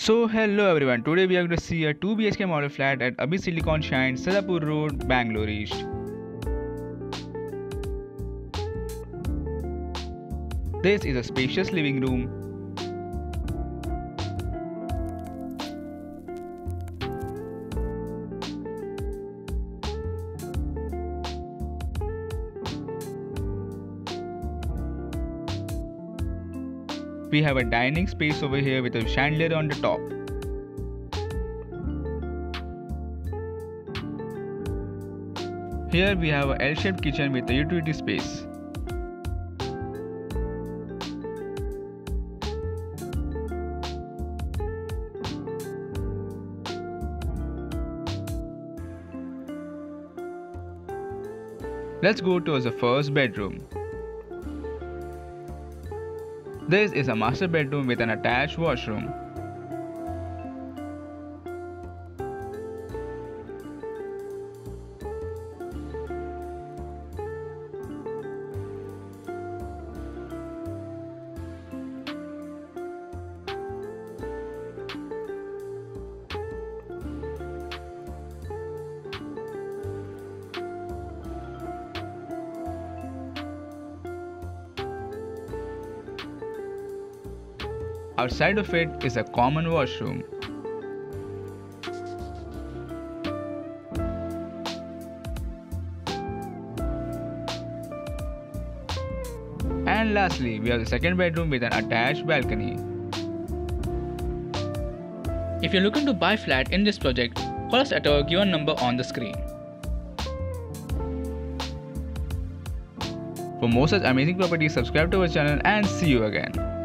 So hello everyone, today we are going to see a 2 BHK model flat at Abhee Silicon Shine, Sarjapur Road, Bangalore East. This is a spacious living room. We have a dining space over here with a chandelier on the top. Here we have a L-shaped kitchen with a utility space. Let's go towards the first bedroom. This is a master bedroom with an attached washroom. Outside of it is a common washroom. And lastly, we have the second bedroom with an attached balcony. If you're looking to buy flat in this project, call us at our given number on the screen. For more such amazing properties, subscribe to our channel and see you again.